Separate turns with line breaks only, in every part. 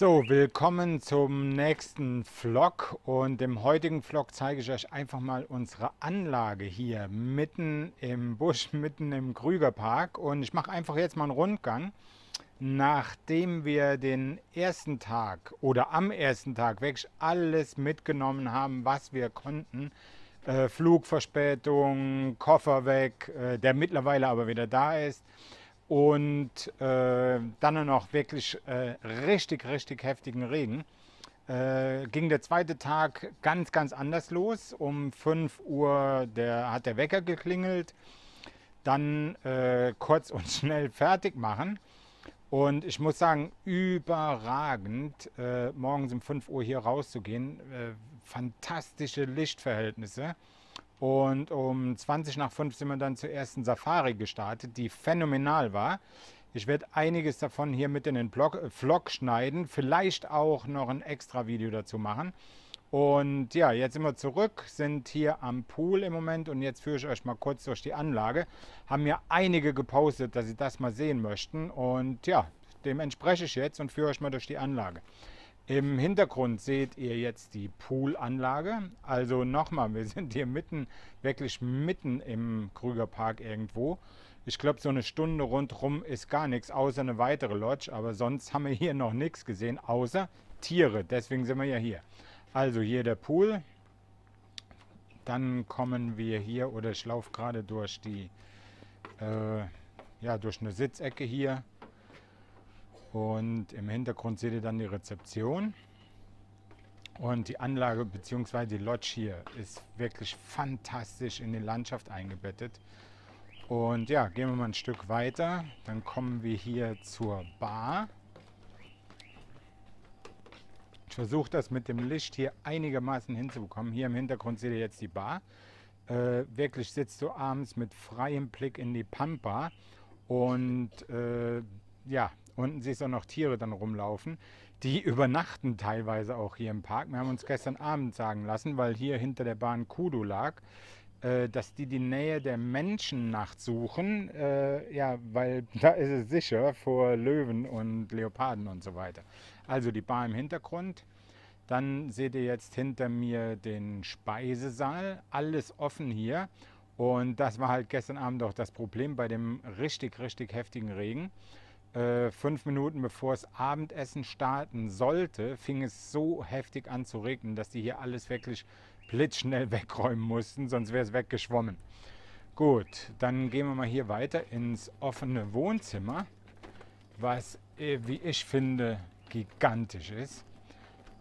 So, willkommen zum nächsten Vlog und im heutigen Vlog zeige ich euch einfach mal unsere Anlage hier mitten im Busch, mitten im Krügerpark und ich mache einfach jetzt mal einen Rundgang. Nachdem wir den ersten Tag oder am ersten Tag wirklich alles mitgenommen haben, was wir konnten, äh, Flugverspätung, Koffer weg, äh, der mittlerweile aber wieder da ist, und äh, dann noch wirklich äh, richtig, richtig heftigen Regen. Äh, ging der zweite Tag ganz, ganz anders los. Um 5 Uhr der, hat der Wecker geklingelt. Dann äh, kurz und schnell fertig machen. Und ich muss sagen, überragend, äh, morgens um 5 Uhr hier rauszugehen. Äh, fantastische Lichtverhältnisse. Und um 20 nach 5 sind wir dann zur ersten Safari gestartet, die phänomenal war. Ich werde einiges davon hier mit in den Blog, äh, Vlog schneiden, vielleicht auch noch ein extra Video dazu machen. Und ja, jetzt sind wir zurück, sind hier am Pool im Moment und jetzt führe ich euch mal kurz durch die Anlage. Haben mir einige gepostet, dass sie das mal sehen möchten und ja, dem entspreche ich jetzt und führe euch mal durch die Anlage. Im Hintergrund seht ihr jetzt die Poolanlage. Also nochmal, wir sind hier mitten, wirklich mitten im Krügerpark irgendwo. Ich glaube, so eine Stunde rundherum ist gar nichts, außer eine weitere Lodge. Aber sonst haben wir hier noch nichts gesehen, außer Tiere. Deswegen sind wir ja hier. Also hier der Pool. Dann kommen wir hier, oder ich laufe gerade durch die, äh, ja, durch eine Sitzecke hier. Und im Hintergrund seht ihr dann die Rezeption. Und die Anlage bzw. die Lodge hier ist wirklich fantastisch in die Landschaft eingebettet. Und ja, gehen wir mal ein Stück weiter. Dann kommen wir hier zur Bar. Ich versuche das mit dem Licht hier einigermaßen hinzubekommen. Hier im Hintergrund seht ihr jetzt die Bar. Äh, wirklich sitzt du abends mit freiem Blick in die Pampa. Und äh, ja, Unten siehst du auch noch Tiere dann rumlaufen. Die übernachten teilweise auch hier im Park. Wir haben uns gestern Abend sagen lassen, weil hier hinter der Bahn Kudu lag, äh, dass die die Nähe der Menschen suchen. Äh, ja, weil da ist es sicher vor Löwen und Leoparden und so weiter. Also die Bar im Hintergrund. Dann seht ihr jetzt hinter mir den Speisesaal. Alles offen hier. Und das war halt gestern Abend auch das Problem bei dem richtig, richtig heftigen Regen äh, fünf Minuten bevor das Abendessen starten sollte, fing es so heftig an zu regnen, dass die hier alles wirklich blitzschnell wegräumen mussten, sonst wäre es weggeschwommen. Gut, dann gehen wir mal hier weiter ins offene Wohnzimmer, was, äh, wie ich finde, gigantisch ist.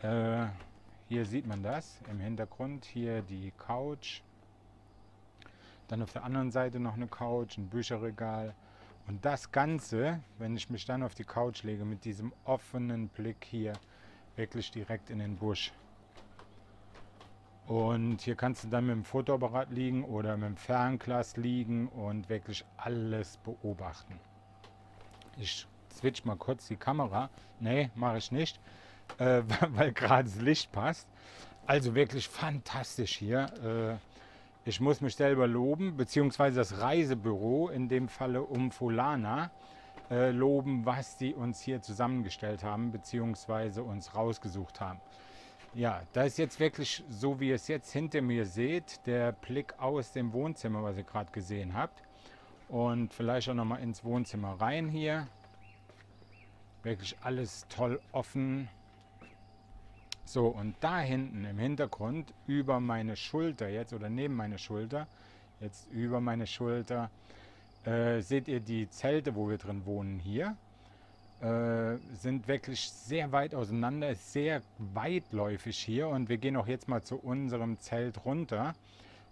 Äh, hier sieht man das im Hintergrund, hier die Couch. Dann auf der anderen Seite noch eine Couch, ein Bücherregal. Und das Ganze, wenn ich mich dann auf die Couch lege, mit diesem offenen Blick hier, wirklich direkt in den Busch. Und hier kannst du dann mit dem Fotoapparat liegen oder mit dem Fernglas liegen und wirklich alles beobachten. Ich switch mal kurz die Kamera. Ne, mache ich nicht, äh, weil gerade das Licht passt. Also wirklich fantastisch hier. Ich muss mich selber loben, beziehungsweise das Reisebüro, in dem Falle Umfolana, äh, loben, was sie uns hier zusammengestellt haben, beziehungsweise uns rausgesucht haben. Ja, da ist jetzt wirklich, so wie ihr es jetzt hinter mir seht, der Blick aus dem Wohnzimmer, was ihr gerade gesehen habt. Und vielleicht auch nochmal ins Wohnzimmer rein hier. Wirklich alles toll offen. So, und da hinten im Hintergrund, über meine Schulter jetzt oder neben meine Schulter, jetzt über meine Schulter, äh, seht ihr die Zelte, wo wir drin wohnen hier. Äh, sind wirklich sehr weit auseinander, sehr weitläufig hier und wir gehen auch jetzt mal zu unserem Zelt runter.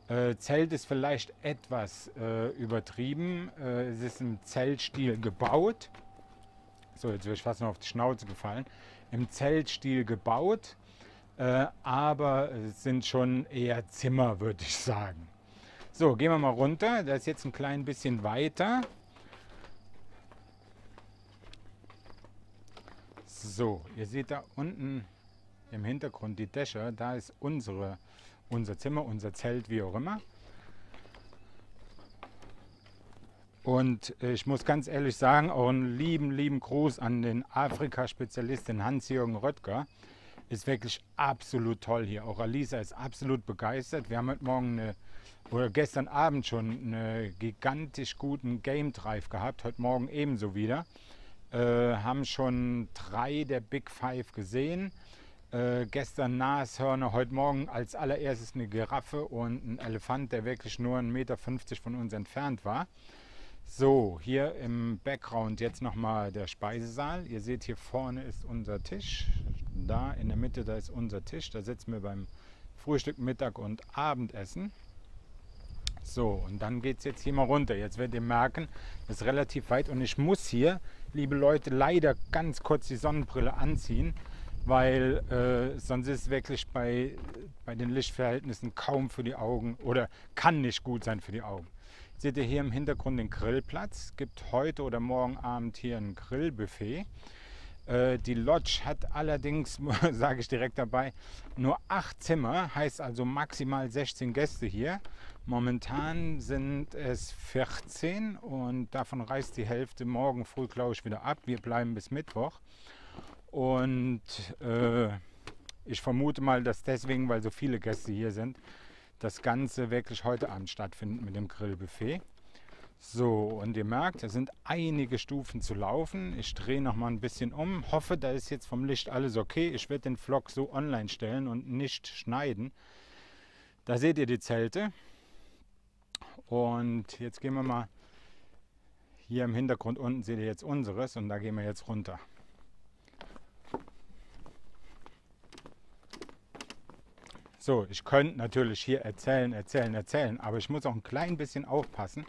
Äh, Zelt ist vielleicht etwas äh, übertrieben. Äh, es ist im Zeltstil gebaut. So, jetzt wäre ich fast noch auf die Schnauze gefallen. Im Zeltstil gebaut äh, aber es sind schon eher Zimmer, würde ich sagen. So, gehen wir mal runter. Das ist jetzt ein klein bisschen weiter. So, ihr seht da unten im Hintergrund die Dächer. Da ist unsere, unser Zimmer, unser Zelt, wie auch immer. Und ich muss ganz ehrlich sagen, auch einen lieben, lieben Gruß an den Afrika-Spezialisten Hans-Jürgen Röttger. Ist wirklich absolut toll hier. Auch Alisa ist absolut begeistert. Wir haben heute Morgen eine, oder gestern Abend schon einen gigantisch guten Game Drive gehabt. Heute Morgen ebenso wieder. Äh, haben schon drei der Big Five gesehen. Äh, gestern Nashörner, heute Morgen als allererstes eine Giraffe und ein Elefant, der wirklich nur 1,50 Meter von uns entfernt war. So, hier im Background jetzt nochmal der Speisesaal. Ihr seht, hier vorne ist unser Tisch. Da in der Mitte, da ist unser Tisch. Da sitzen wir beim Frühstück, Mittag und Abendessen. So, und dann geht es jetzt hier mal runter. Jetzt werdet ihr merken, das ist relativ weit und ich muss hier, liebe Leute, leider ganz kurz die Sonnenbrille anziehen, weil äh, sonst ist es wirklich bei, bei den Lichtverhältnissen kaum für die Augen oder kann nicht gut sein für die Augen. Seht ihr hier im Hintergrund den Grillplatz. Es gibt heute oder morgen Abend hier ein Grillbuffet. Äh, die Lodge hat allerdings, sage ich direkt dabei, nur acht Zimmer, heißt also maximal 16 Gäste hier. Momentan sind es 14 und davon reist die Hälfte morgen früh, glaube ich, wieder ab. Wir bleiben bis Mittwoch. Und äh, ich vermute mal, dass deswegen, weil so viele Gäste hier sind, das Ganze wirklich heute Abend stattfindet mit dem Grillbuffet. So, und ihr merkt, es sind einige Stufen zu laufen. Ich drehe noch mal ein bisschen um. Hoffe, da ist jetzt vom Licht alles okay. Ich werde den Vlog so online stellen und nicht schneiden. Da seht ihr die Zelte. Und jetzt gehen wir mal hier im Hintergrund unten seht ihr jetzt unseres und da gehen wir jetzt runter. So, ich könnte natürlich hier erzählen, erzählen, erzählen, aber ich muss auch ein klein bisschen aufpassen,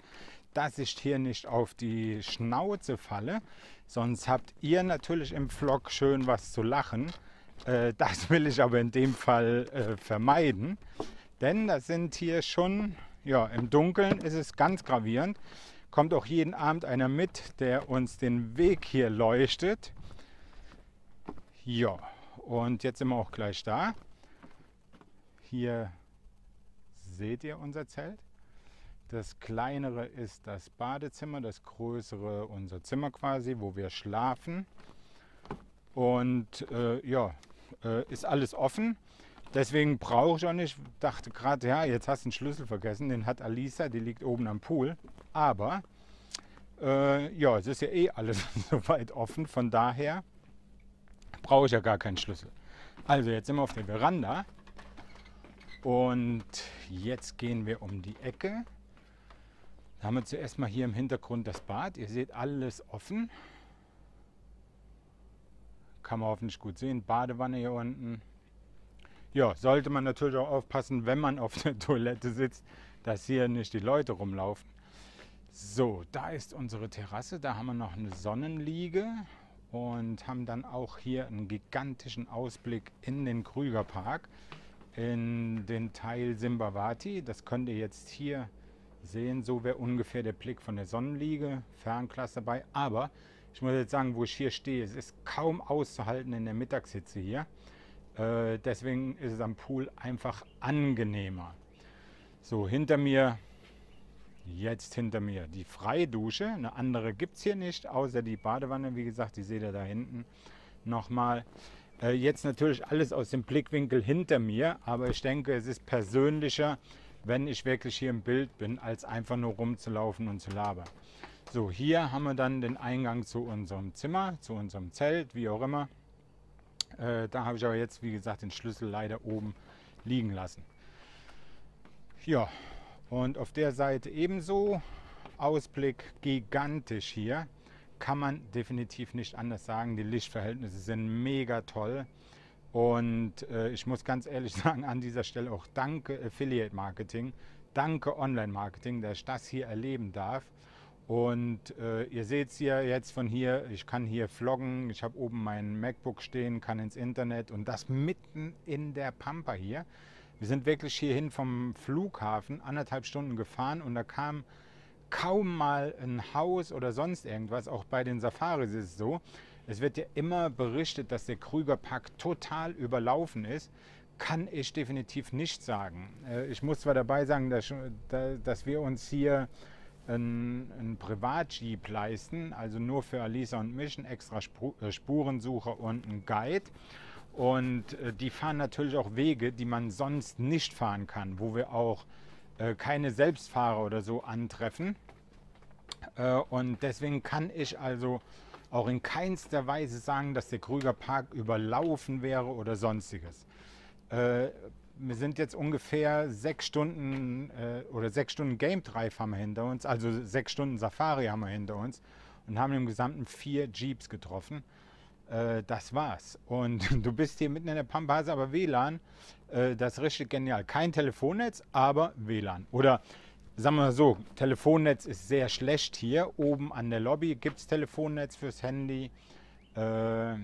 dass ich hier nicht auf die Schnauze falle. Sonst habt ihr natürlich im Vlog schön was zu lachen. Äh, das will ich aber in dem Fall äh, vermeiden. Denn das sind hier schon, ja, im Dunkeln ist es ganz gravierend. Kommt auch jeden Abend einer mit, der uns den Weg hier leuchtet. Ja, und jetzt sind wir auch gleich da. Hier seht ihr unser Zelt. Das kleinere ist das Badezimmer, das größere unser Zimmer quasi, wo wir schlafen. Und äh, ja, äh, ist alles offen. Deswegen brauche ich auch nicht. Dachte gerade, ja, jetzt hast du einen Schlüssel vergessen. Den hat Alisa, die liegt oben am Pool. Aber äh, ja, es ist ja eh alles soweit offen. Von daher brauche ich ja gar keinen Schlüssel. Also jetzt sind wir auf der Veranda. Und jetzt gehen wir um die Ecke. Da haben wir zuerst mal hier im Hintergrund das Bad. Ihr seht alles offen. Kann man hoffentlich gut sehen. Badewanne hier unten. Ja, sollte man natürlich auch aufpassen, wenn man auf der Toilette sitzt, dass hier nicht die Leute rumlaufen. So, da ist unsere Terrasse. Da haben wir noch eine Sonnenliege und haben dann auch hier einen gigantischen Ausblick in den Krügerpark in den Teil Simbavati. Das könnt ihr jetzt hier sehen. So wäre ungefähr der Blick von der Sonnenliege. Fernglas dabei. Aber ich muss jetzt sagen, wo ich hier stehe, es ist kaum auszuhalten in der Mittagshitze hier. Äh, deswegen ist es am Pool einfach angenehmer. So, hinter mir, jetzt hinter mir die Freidusche. Eine andere gibt es hier nicht, außer die Badewanne. Wie gesagt, die seht ihr da hinten nochmal. Äh, jetzt natürlich alles aus dem Blickwinkel hinter mir, aber ich denke, es ist persönlicher, wenn ich wirklich hier im Bild bin, als einfach nur rumzulaufen und zu labern. So, hier haben wir dann den Eingang zu unserem Zimmer, zu unserem Zelt, wie auch immer. Äh, da habe ich aber jetzt, wie gesagt, den Schlüssel leider oben liegen lassen. Ja, und auf der Seite ebenso. Ausblick gigantisch hier kann man definitiv nicht anders sagen. Die Lichtverhältnisse sind mega toll. Und äh, ich muss ganz ehrlich sagen, an dieser Stelle auch danke Affiliate Marketing, danke Online Marketing, dass ich das hier erleben darf. Und äh, ihr seht es ja jetzt von hier, ich kann hier vloggen, ich habe oben mein MacBook stehen, kann ins Internet und das mitten in der Pampa hier. Wir sind wirklich hierhin vom Flughafen anderthalb Stunden gefahren und da kam kaum mal ein Haus oder sonst irgendwas. Auch bei den Safaris ist es so. Es wird ja immer berichtet, dass der Krügerpark total überlaufen ist. Kann ich definitiv nicht sagen. Äh, ich muss zwar dabei sagen, dass, dass wir uns hier ein, ein Privat-Jeep leisten, also nur für Alisa und mich, ein extra äh, Spurensucher und ein Guide. Und äh, die fahren natürlich auch Wege, die man sonst nicht fahren kann, wo wir auch keine Selbstfahrer oder so antreffen. Und deswegen kann ich also auch in keinster Weise sagen, dass der Krüger Park überlaufen wäre oder sonstiges. Äh, wir sind jetzt ungefähr sechs Stunden äh, oder sechs Stunden Game Drive haben wir hinter uns, also sechs Stunden Safari haben wir hinter uns und haben im Gesamten vier Jeeps getroffen. Äh, das war's. Und du bist hier mitten in der Pampa, aber WLAN. Äh, das ist richtig genial. Kein Telefonnetz, aber WLAN. Oder sagen wir mal so, Telefonnetz ist sehr schlecht hier. Oben an der Lobby gibt es Telefonnetz fürs Handy. Äh,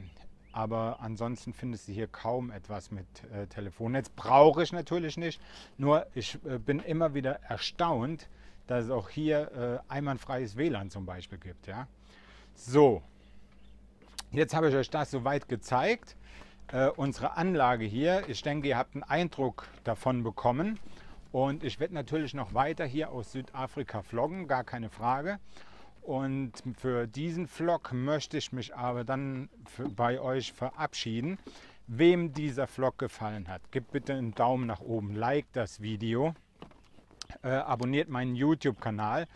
aber ansonsten findest du hier kaum etwas mit äh, Telefonnetz. Brauche ich natürlich nicht. Nur ich äh, bin immer wieder erstaunt, dass es auch hier äh, einwandfreies WLAN zum Beispiel gibt. Ja? So, jetzt habe ich euch das soweit gezeigt. Äh, unsere Anlage hier, ich denke, ihr habt einen Eindruck davon bekommen. Und ich werde natürlich noch weiter hier aus Südafrika vloggen, gar keine Frage. Und für diesen Vlog möchte ich mich aber dann bei euch verabschieden. Wem dieser Vlog gefallen hat, gebt bitte einen Daumen nach oben, like das Video, äh, abonniert meinen YouTube-Kanal,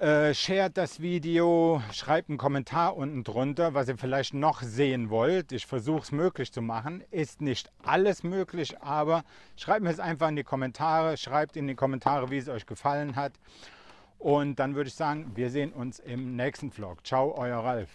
äh, shared das Video, schreibt einen Kommentar unten drunter, was ihr vielleicht noch sehen wollt. Ich versuche es möglich zu machen. Ist nicht alles möglich, aber schreibt mir es einfach in die Kommentare, schreibt in die Kommentare, wie es euch gefallen hat. Und dann würde ich sagen, wir sehen uns im nächsten Vlog. Ciao, euer Ralf.